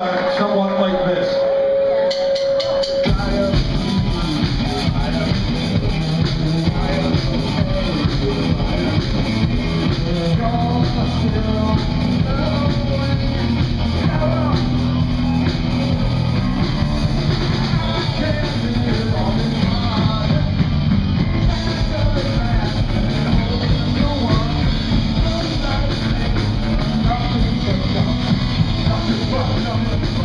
somewhat like this. Nothing but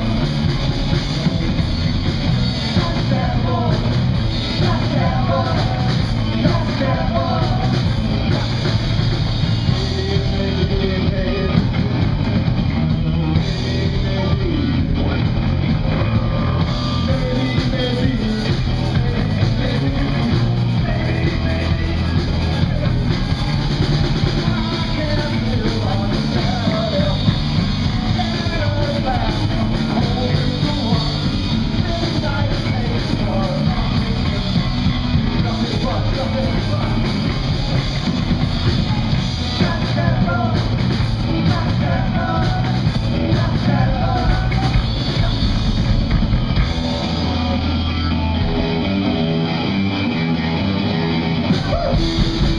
Bye.